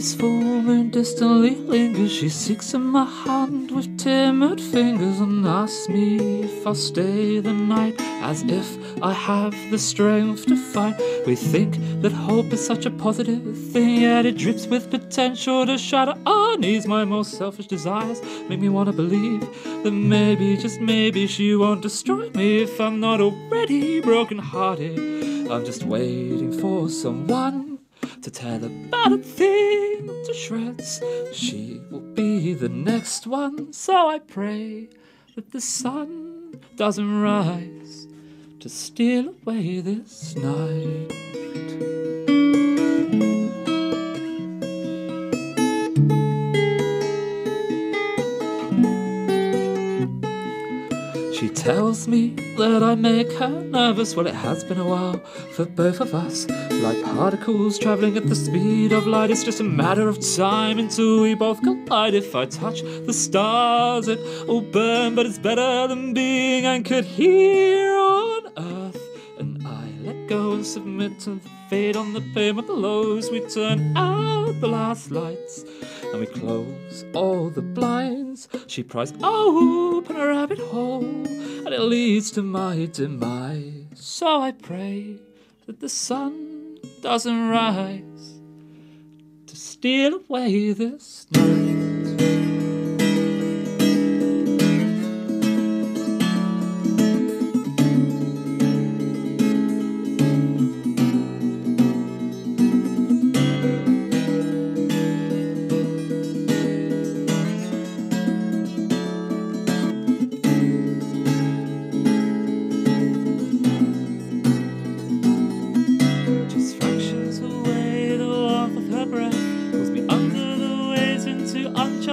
Full moon distantly lingers. She seeks in my hand with timid fingers and asks me if I'll stay the night, as if I have the strength to fight. We think that hope is such a positive thing, yet it drips with potential to shatter our knees. My most selfish desires make me want to believe that maybe, just maybe, she won't destroy me if I'm not already broken hearted. I'm just waiting for someone to tear the battered thing to shreds. She will be the next one, so I pray that the sun doesn't rise to steal away this night. She tells me that I make her nervous. Well, it has been a while for both of us. Like particles traveling at the speed of light, it's just a matter of time until we both collide. If I touch the stars, it will burn, but it's better than being anchored here on earth. And I let go and submit to the fate on the pavement below as we turn out the last lights and we close all the blinds. She pries oh, open a rabbit hole, and it leads to my demise. So I pray that the sun doesn't rise to steal away this night.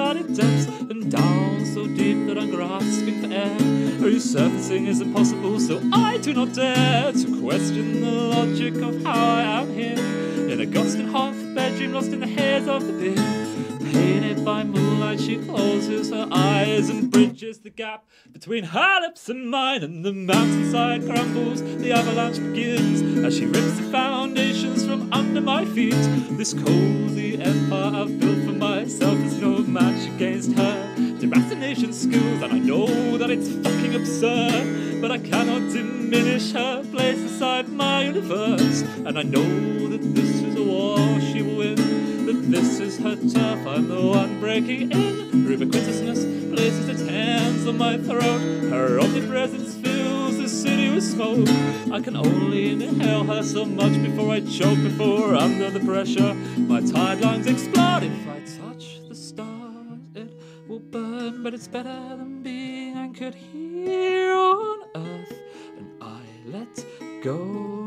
Uncharted depths and down so deep that I'm grasping for air. Resurfacing is impossible, so I do not dare to question the logic of how I am here in a Gostenhof bedroom lost in the haze of the beer. Painted by moonlight, she closes her eyes and bridges the gap between her lips and mine. And the mountainside crumbles, the avalanche begins as she rips the foundations from under my feet. This cozy empire I've built for myself against her deracination skills. And I know that it's fucking absurd, but I cannot diminish her place inside my universe. And I know that this is a war she will win that this is her turf. I'm the one breaking in. Ubiquitousness places its hands on my throat. Her omnipresence fills the city with smoke. I can only inhale her so much before I choke, before under the pressure my tired lungs explode. If I touch but it's better than being anchored here on earth. And I let go.